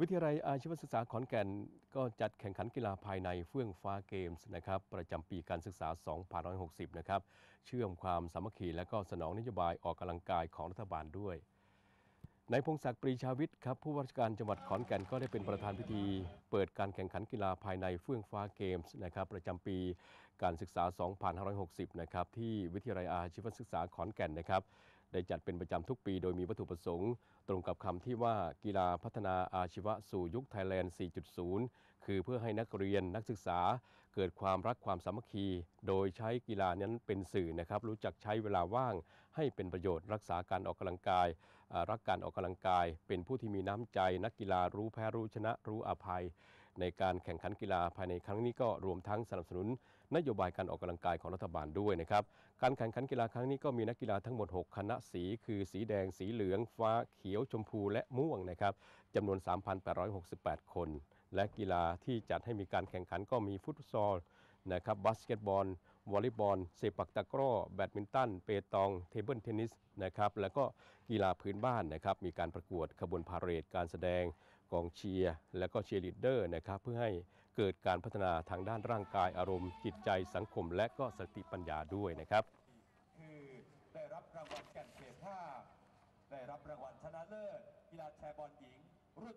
วิทยาลัยอาชีวศึกษาขอนแก่นก็จัดแข่งขันกีฬาภายในเฟื่องฟ้าเกมส์นะครับประจำปีการศึกษา 2560 นะครับเชื่อมความสามัคคีและก็สนองนโยบายออกกำลังกายของรัฐบาลด้วยนายพงศักดิ์ปรีชาวิทย์ครับผู้ว่าราชการจังหวัดขอนแก่นก็ได้เป็นประธานพิธี เปิดการแข่งขันกีฬาภายในเฟื่องฟ้าเกมส์นะครับประจำปีการศึกษา 2560 นะครับที่วิทยาลัยอาชีวศึกษาขอนแก่นนะครับ ได้จัดเป็นประจำทุกปีโดยมีวัตถุประสงค์ ตรงกับคำที่ว่ากีฬาพัฒนาอาชีวะสู่ยุคไทยแลนด์ 4.0 คือเพื่อให้นักเรียนนักศึกษา เกิดความรักความสามัคคี โดยใช้กีฬานั้นเป็นสื่อนะครับ รู้จักใช้เวลาว่าง ให้เป็นประโยชน์รักษาการออกกำลังกาย รักการออกกำลังกาย เป็นผู้ที่มีน้ำใจ นักกีฬารู้แพ้รู้ชนะรู้อภัย ในการแข่งขันกีฬาภายในครั้งนี้ก็รวมทั้งสนับสนุน นโยบายการออกกำลังกายของรัฐบาลด้วยนะครับการแข่งขันกีฬาครั้งนี้ก็มีนักกีฬาทั้งหมด 6 คณะสี คือสีแดง สีเหลือง ฟ้าเขียวชมพูและม่วงนะครับจำนวน 3,868 คน และกีฬาที่จัดให้มีการแข่งขันก็มีฟุตซอลนะครับบาสเกตบอลวอลเลย์บอลเซปักตะกร้อแบดมินตัน เปตอง เทเบิลเทนนิสนะครับแล้วก็กีฬาพื้นบ้านนะครับมีการประกวดขบวนพาเหรดการแสดง กองเชียร์และก็เชียร์ลีดเดอร์นะครับเพื่อให้เกิดการพัฒนาทางด้านร่างกายอารมณ์ จิตใจสังคม และก็สติปัญญาด้วยนะครับ คือได้รับรางวัลแก่นเขตห้าได้รับรางวัลชนะเลิศกีฬาแชร์บอลหญิงรุ่น